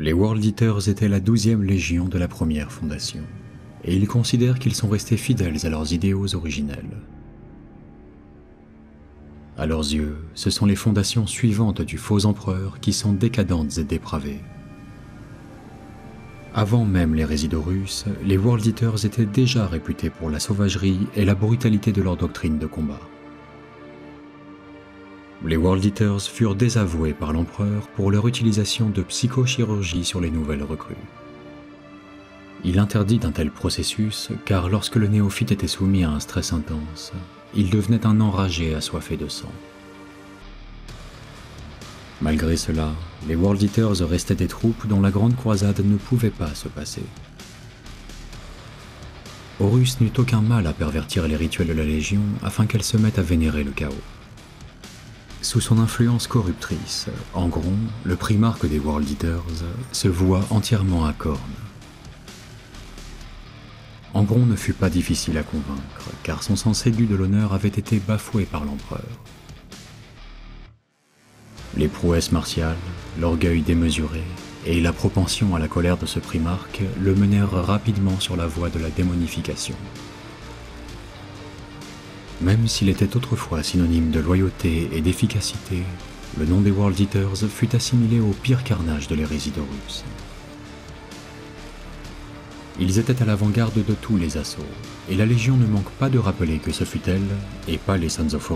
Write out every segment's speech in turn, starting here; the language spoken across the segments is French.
Les World Eaters étaient la douzième légion de la première fondation, et ils considèrent qu'ils sont restés fidèles à leurs idéaux originels. À leurs yeux, ce sont les fondations suivantes du faux empereur qui sont décadentes et dépravées. Avant même les résidus russes, les World Eaters étaient déjà réputés pour la sauvagerie et la brutalité de leur doctrine de combat. Les World Eaters furent désavoués par l'empereur pour leur utilisation de psychochirurgie sur les nouvelles recrues. Il interdit d'un tel processus car lorsque le néophyte était soumis à un stress intense, il devenait un enragé assoiffé de sang. Malgré cela, les World Eaters restaient des troupes dont la grande croisade ne pouvait pas se passer. Horus n'eut aucun mal à pervertir les rituels de la Légion afin qu'elle se mette à vénérer le chaos. Sous son influence corruptrice, Angron, le primarque des World Eaters, se voit entièrement à corne. Angron ne fut pas difficile à convaincre, car son sens aigu de l'honneur avait été bafoué par l'empereur. Les prouesses martiales, l'orgueil démesuré et la propension à la colère de ce primarque le menèrent rapidement sur la voie de la démonification. Même s'il était autrefois synonyme de loyauté et d'efficacité, le nom des World Eaters fut assimilé au pire carnage de l'hérésie. Ils étaient à l'avant-garde de tous les assauts, et la Légion ne manque pas de rappeler que ce fut elle, et pas les Sons of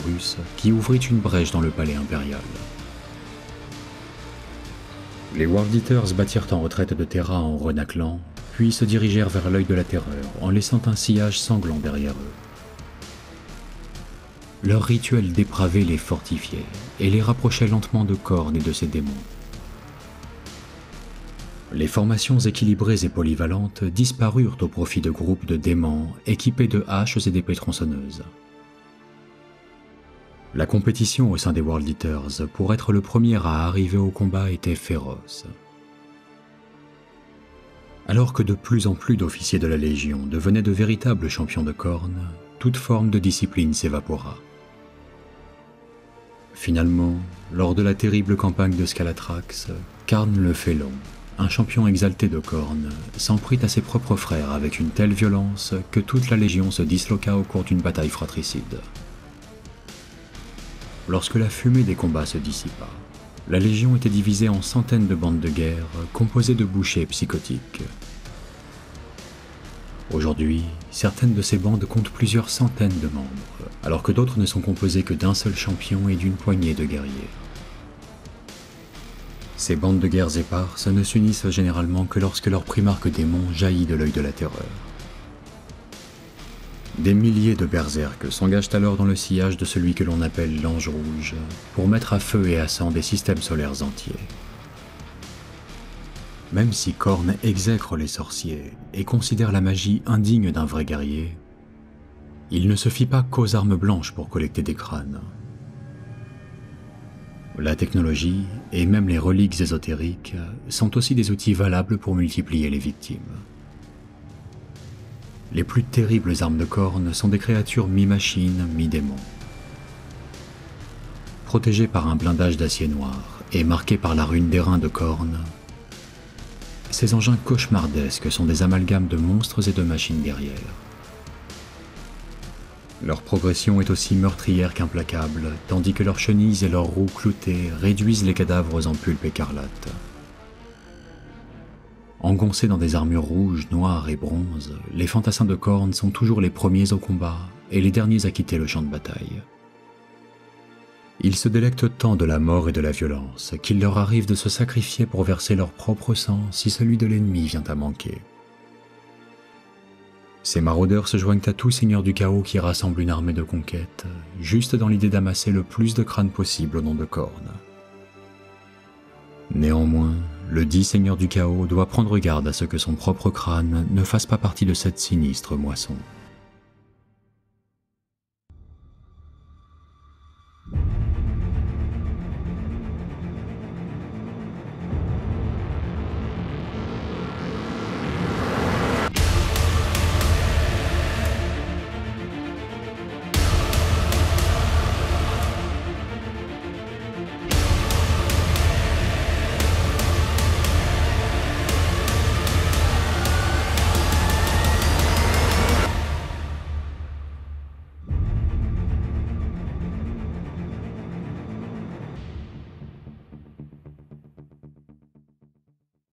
qui ouvrit une brèche dans le palais impérial. Les World Eaters battirent en retraite de Terra en renaclant, puis se dirigèrent vers l'œil de la terreur, en laissant un sillage sanglant derrière eux. Leur rituel dépravé les fortifiait et les rapprochait lentement de Korn et de ses démons. Les formations équilibrées et polyvalentes disparurent au profit de groupes de démons équipés de haches et d'épées tronçonneuses. La compétition au sein des World Eaters pour être le premier à arriver au combat était féroce. Alors que de plus en plus d'officiers de la Légion devenaient de véritables champions de corne, toute forme de discipline s'évapora. Finalement, lors de la terrible campagne de Scalatrax, Karn le Félon, un champion exalté de corne, s'en prit à ses propres frères avec une telle violence que toute la Légion se disloqua au cours d'une bataille fratricide. Lorsque la fumée des combats se dissipa, la Légion était divisée en centaines de bandes de guerre composées de bouchers psychotiques. Aujourd'hui, certaines de ces bandes comptent plusieurs centaines de membres, alors que d'autres ne sont composées que d'un seul champion et d'une poignée de guerriers. Ces bandes de guerres éparses ne s'unissent généralement que lorsque leur primarque démon jaillit de l'œil de la terreur. Des milliers de berserks s'engagent alors dans le sillage de celui que l'on appelle l'Ange Rouge pour mettre à feu et à sang des systèmes solaires entiers. Même si Korn exècre les sorciers et considère la magie indigne d'un vrai guerrier, il ne se fit pas qu'aux armes blanches pour collecter des crânes. La technologie et même les reliques ésotériques sont aussi des outils valables pour multiplier les victimes. Les plus terribles armes de corne sont des créatures mi-machine, mi-démon. Protégées par un blindage d'acier noir et marquées par la rune d'airain de corne, ces engins cauchemardesques sont des amalgames de monstres et de machines guerrières. Leur progression est aussi meurtrière qu'implacable, tandis que leurs chenilles et leurs roues cloutées réduisent les cadavres en pulpe écarlate. Engoncés dans des armures rouges, noires et bronzes, les fantassins de cornes sont toujours les premiers au combat et les derniers à quitter le champ de bataille. Ils se délectent tant de la mort et de la violence qu'il leur arrive de se sacrifier pour verser leur propre sang si celui de l'ennemi vient à manquer. Ces maraudeurs se joignent à tout seigneur du chaos qui rassemble une armée de conquête, juste dans l'idée d'amasser le plus de crânes possible au nom de cornes. Néanmoins, le dit seigneur du chaos doit prendre garde à ce que son propre crâne ne fasse pas partie de cette sinistre moisson.